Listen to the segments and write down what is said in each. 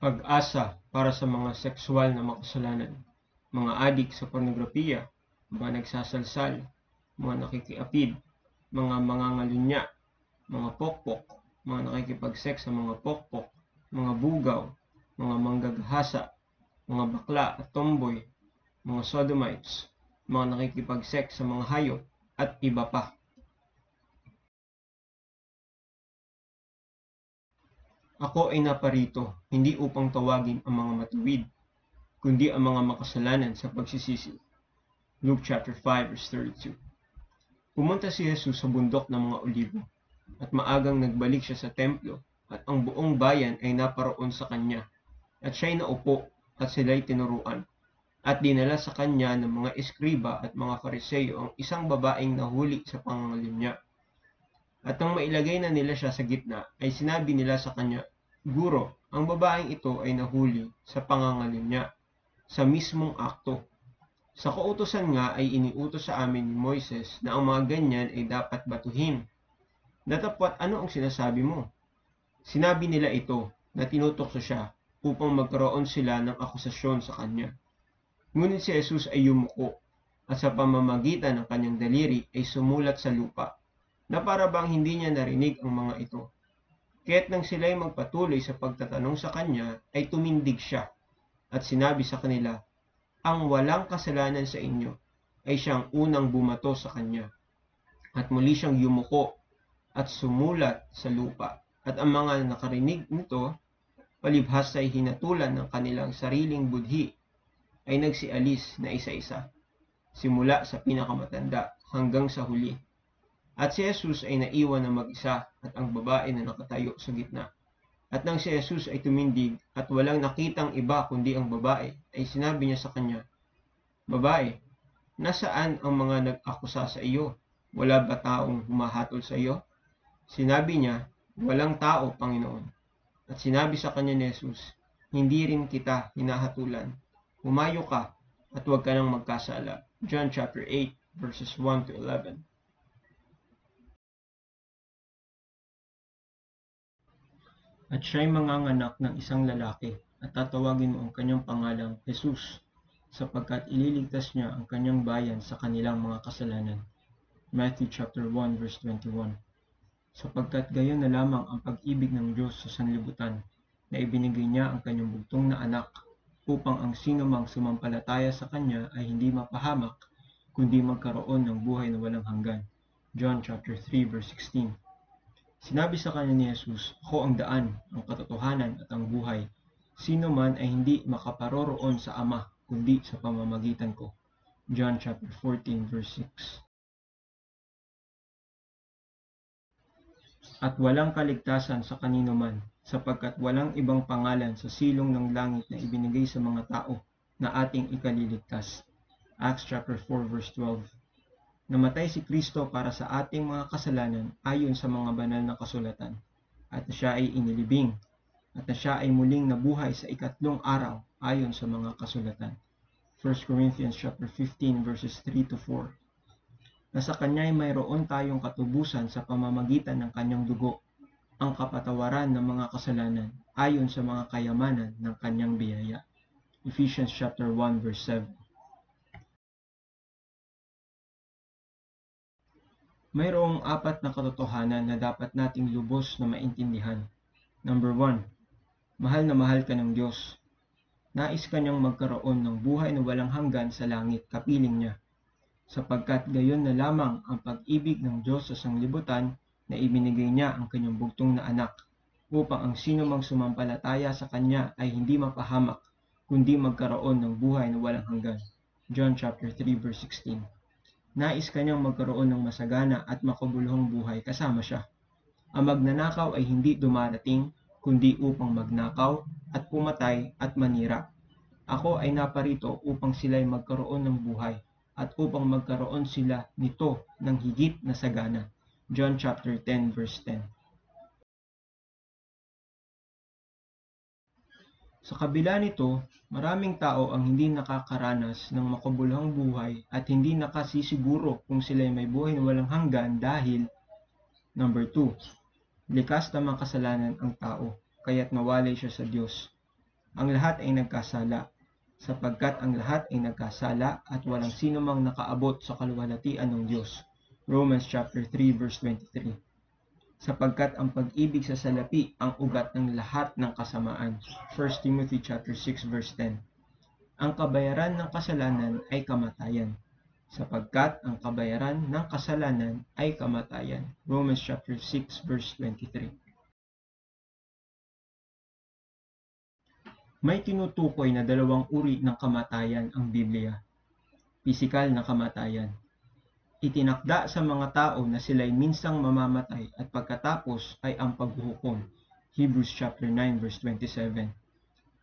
pag-asa para sa mga sexual na makasalanan, mga adik sa pornografiya, mga nagsasalsal, mga nakikiapid, mga mangangalunya, mga pokpok, mga nakikipag-sex sa mga pokpok, mga bugaw, mga manggagahasa, mga bakla at tomboy, mga sodomites, mga nakikipag-sex sa mga hayop, at iba pa. Ako ay naparito hindi upang tawagin ang mga matuwid, kundi ang mga makasalanan sa pagsisisi. Luke chapter 5 verse 32. Pumunta si Jesus sa bundok ng mga olibo at maagang nagbalik siya sa templo at ang buong bayan ay naparoon sa kanya at siya'y naupo at sila'y tinuruan at dinala sa kanya ng mga eskriba at mga fariseyo ang isang babaeng nahuli sa pangangalunya. At nang mailagay na nila siya sa gitna, ay sinabi nila sa kanya, Guro, ang babaeng ito ay nahuli sa pangangalunya, sa mismong akto. Sa kautosan nga ay iniutos sa amin ni Moises na ang mga ganyan ay dapat batuhin. Datapwat ano ang sinasabi mo? Sinabi nila ito na tinutokso siya upang magkaroon sila ng akusasyon sa kanya. Ngunit si Jesus ay yumuko at sa pamamagitan ng kanyang daliri ay sumulat sa lupa na para bang hindi niya narinig ang mga ito. Kaya't nang sila'y magpatuloy sa pagtatanong sa kanya, ay tumindig siya at sinabi sa kanila, Ang walang kasalanan sa inyo ay siyang unang bumato sa kanya. At muli siyang yumuko at sumulat sa lupa. At ang mga nakarinig nito, palibhas ay hinatulan ng kanilang sariling budhi, ay nagsialis na isa-isa, simula sa pinakamatanda hanggang sa huli. At si Jesus ay naiwan na mag-isa at ang babae na nakatayo sa gitna. At nang si Jesus ay tumindig at walang nakitang iba kundi ang babae, ay sinabi niya sa kanya, Babae, nasaan ang mga nag-akusa sa iyo? Wala ba taong humahatol sa iyo? Sinabi niya, walang tao, Panginoon. At sinabi sa kanya ni Jesus, hindi rin kita hinahatulan. Humayo ka at huwag ka nang magkasala. John chapter 8 verses 1 to 11. At siya'y manganganak ng isang lalaki at tatawagin mo ang kanyang pangalang Jesus sapagkat ililigtas niya ang kanyang bayan sa kanilang mga kasalanan. Matthew chapter 1 verse 21. Sapagkat gayon na lamang ang pag-ibig ng Diyos sa sanlibutan na ibinigay niya ang kanyang bugtong na anak upang ang sino mang sumampalataya sa kanya ay hindi mapahamak kundi magkaroon ng buhay na walang hanggan. John chapter 3 verse 16. Sinabi sa kanya ni Jesus, Ako ang daan, ang katotohanan at ang buhay. Sino man ay hindi makaparoroon sa Ama, kundi sa pamamagitan ko. John chapter 14 verse 6. At walang kaligtasan sa kanino man, sapagkat walang ibang pangalan sa silong ng langit na ibinigay sa mga tao na ating ikaliligtas. Acts chapter 4 verse 12. Namatay si Kristo para sa ating mga kasalanan ayon sa mga banal na kasulatan, at na siya ay inilibing, at na siya ay muling nabuhay sa ikatlong araw ayon sa mga kasulatan. 1 Corinthians chapter 15 verses 3 to 4. Na sa kanya ay mayroon tayong katubusan sa pamamagitan ng kanyang dugo, ang kapatawaran ng mga kasalanan ayon sa mga kayamanan ng kanyang biyaya. Ephesians chapter 1 verse 7. Mayroong apat na katotohanan na dapat nating lubos na maintindihan. Number 1. Mahal na mahal ka ng Diyos. Nais ka niyang magkaroon ng buhay na walang hanggan sa langit kapiling niya. Sapagkat gayon na lamang ang pag-ibig ng Diyos sa sanglibutan na ibinigay niya ang kanyang bugtong na anak upang ang sino mang sumampalataya sa kanya ay hindi mapahamak kundi magkaroon ng buhay na walang hanggan. John chapter 3 verse 16. Nais kanyang magkaroon ng masagana at makabuluhang buhay kasama siya. Ang magnanakaw ay hindi dumarating, kundi upang magnakaw at pumatay at manira. Ako ay naparito upang sila'y magkaroon ng buhay at upang magkaroon sila nito ng higit na sagana. John chapter 10 verse 10. Sa kabila nito, maraming tao ang hindi nakakaranas ng makabuluhang buhay at hindi nakasisiguro kung sila may buhay na walang hanggan dahil Number 2. Likas na makasalanan ang tao, kaya't nawalay siya sa Diyos. ang lahat ay nagkasala, sapagkat ang lahat ay nagkasala at walang sino mang nakaabot sa kaluwalhatian ng Diyos. Romans chapter 3 verse 23. Sapagkat ang pag-ibig sa salapi ang ugat ng lahat ng kasamaan. 1 Timothy chapter 6 verse 10. Ang kabayaran ng kasalanan ay kamatayan, sapagkat ang kabayaran ng kasalanan ay kamatayan. Romans chapter 6 verse 23. May tinutukoy na dalawang uri ng kamatayan ang Biblia. Pisikal na kamatayan. Itinakda sa mga tao na sila'y minsang mamamatay at pagkatapos ay ang paghuhukom. Hebrews chapter 9 verse 27.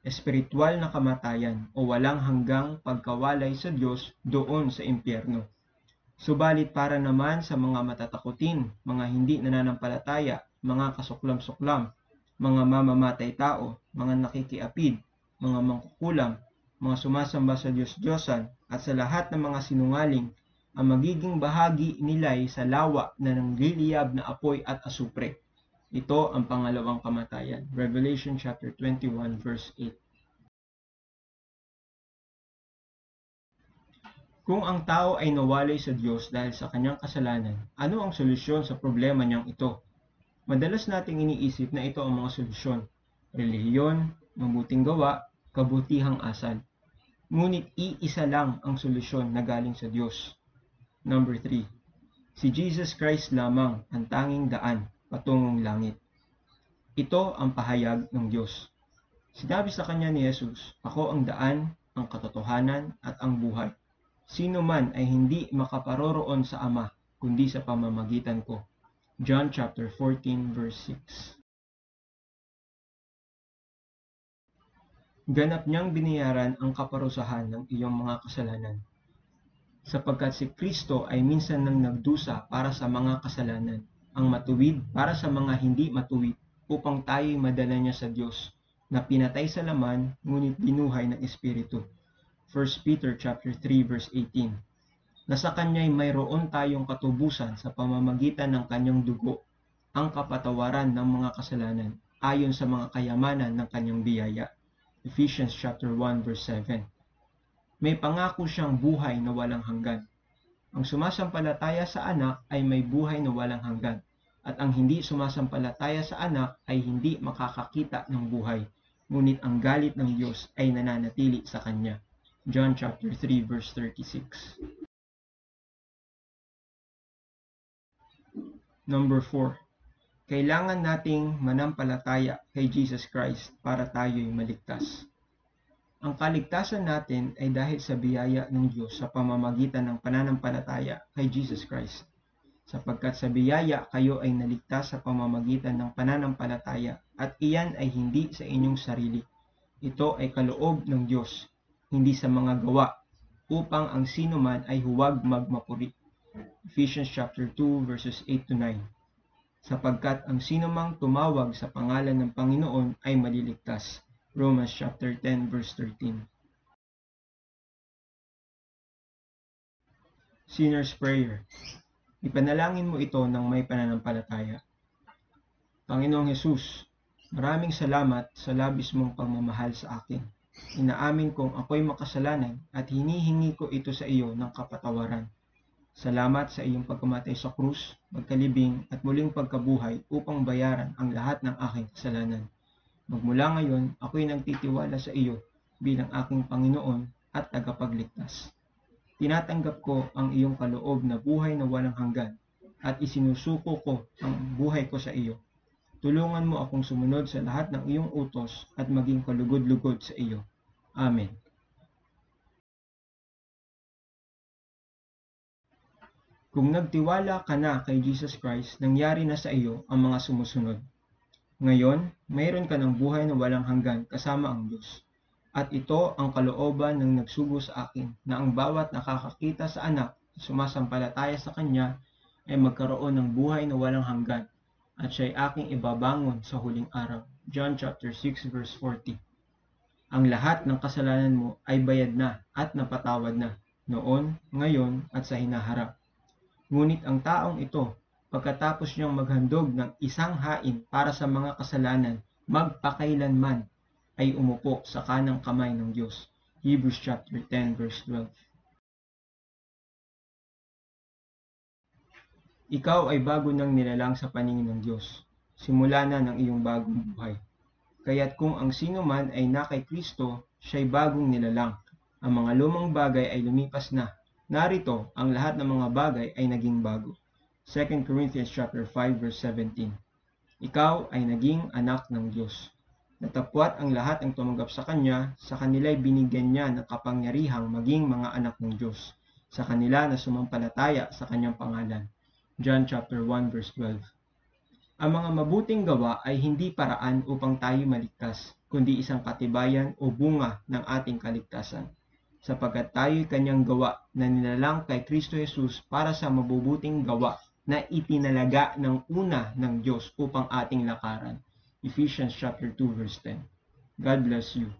Espiritual na kamatayan o walang hanggang pagkawalay sa Diyos doon sa impyerno. Subalit para naman sa mga matatakutin, mga hindi nananampalataya, mga kasuklam-suklam, mga mamamatay tao, mga nakikiapid, mga mangkukulam, mga sumasamba sa Diyos-Diyosan, at sa lahat ng mga sinungaling, ang magiging bahagi nila ay sa lawa na nangliliyab na apoy at asupre. Ito ang pangalawang kamatayan. Revelation chapter 21 verse 8. Kung ang tao ay nawalay sa Diyos dahil sa kanyang kasalanan, ano ang solusyon sa problema niyang ito? Madalas nating iniisip na ito ang mga solusyon. Relihiyon, mabuting gawa, kabutihang asal. Ngunit iisa lang ang solusyon na galing sa Diyos. Number 3. Si Jesus Christ lamang ang tanging daan patungong langit. Ito ang pahayag ng Diyos. Sinabi sa kanya ni Jesus, Ako ang daan, ang katotohanan at ang buhay. Sino man ay hindi makaparoroon sa Ama, kundi sa pamamagitan ko. John chapter 14 verse 6. ganap niyang binayaran ang kaparusahan ng iyong mga kasalanan. Sapagkat si Kristo ay minsan nang nagdusa para sa mga kasalanan, ang matuwid para sa mga hindi matuwid, upang tayo'y madala niya sa Diyos, na pinatay sa laman, ngunit binuhay ng Espiritu. 1 Peter chapter 3 verse 18 na sa kanya'y mayroon tayong katubusan sa pamamagitan ng kanyang dugo, ang kapatawaran ng mga kasalanan, ayon sa mga kayamanan ng kanyang biyaya Ephesians chapter 1 verse 7. May pangako siyang buhay na walang hanggan. Ang sumasampalataya sa anak ay may buhay na walang hanggan, at ang hindi sumasampalataya sa anak ay hindi makakakita ng buhay, ngunit ang galit ng Diyos ay nananatili sa kanya. John chapter 3 verse 36. Number 4 kailangan nating manampalataya kay Jesus Christ para tayo'y maligtas. Ang kaligtasan natin ay dahil sa biyaya ng Diyos sa pamamagitan ng pananampalataya kay Jesus Christ. Sapagkat sa biyaya kayo ay naligtas sa pamamagitan ng pananampalataya at iyan ay hindi sa inyong sarili. Ito ay kaloob ng Diyos, hindi sa mga gawa, upang ang sino man ay huwag magmapuri. Ephesians chapter 2 verses 8 to 9 sapagkat ang sinumang tumawag sa pangalan ng Panginoon ay maliligtas. Romans chapter 10 verse 13. Sinner's Prayer Ipanalangin mo ito ng may pananampalataya. Panginoong Hesus, maraming salamat sa labis mong pagmamahal sa akin. Inaamin kong ako'y makasalanan at hinihingi ko ito sa iyo ng kapatawaran. Salamat sa iyong pagkamatay sa krus, magkalibing at muling pagkabuhay upang bayaran ang lahat ng aking kasalanan. Magmula ngayon, ako'y nagtitiwala sa iyo bilang aking Panginoon at tagapagligtas. Tinatanggap ko ang iyong kaloob na buhay na walang hanggan at isinusuko ko ang buhay ko sa iyo. Tulungan mo akong sumunod sa lahat ng iyong utos at maging kalugod-lugod sa iyo. Amen. Kung nagtiwala ka na kay Jesus Christ, nangyari na sa iyo ang mga sumusunod. Ngayon, mayroon ka ng buhay na walang hanggan kasama ang Diyos. At ito ang kalooban ng nagsugo sa akin na ang bawat nakakakita sa anak at sumasampalataya sa Kanya ay magkaroon ng buhay na walang hanggan at siya'y aking ibabangon sa huling araw. John chapter 6 verse 40 Ang lahat ng kasalanan mo ay bayad na at napatawad na noon, ngayon at sa hinaharap. Ngunit ang taong ito, pagkatapos niyang maghandog ng isang hain para sa mga kasalanan, magpakailanman, ay umupo sa kanang kamay ng Diyos. Hebrews chapter 10 verse 12. Ikaw ay bago nang nilalang sa paningin ng Diyos. Simula na ng iyong bagong buhay. Kaya't kung ang sino man ay na kay Kristo, siya'y bagong nilalang. Ang mga lumang bagay ay lumipas na. Narito, ang lahat ng mga bagay ay naging bago. 2 Corinthians chapter 5 verse 17. Ikaw ay naging anak ng Diyos. Natapwat ang lahat ng tumanggap sa Kanya, sa kanila'y binigyan niya ng kapangyarihang maging mga anak ng Diyos, sa kanila na sumampalataya sa Kanyang pangalan. John chapter 1 verse 12. Ang mga mabuting gawa ay hindi paraan upang tayo maligtas, kundi isang katibayan o bunga ng ating kaligtasan. Sapagkat tayo'y kanyang gawa na nilalang kay Kristo Jesus para sa mabubuting gawa na itinalaga ng una ng Diyos upang ating lakaran. Ephesians chapter 2 verse 10. God bless you.